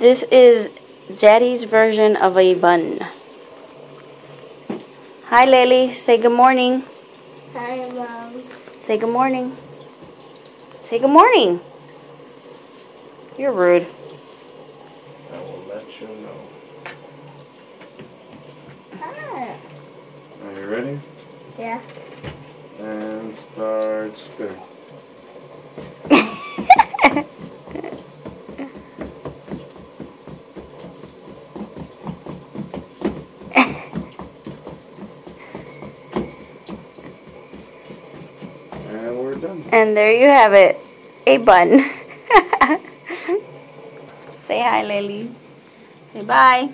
This is Daddy's version of a bun. Hi, Lily. Say good morning. Hi, Mom. Say good morning. Say good morning. You're rude. I will let you know. Hi. Are you ready? Yeah. And start spinning. And there you have it. A bun. Say hi, Lily. Say bye.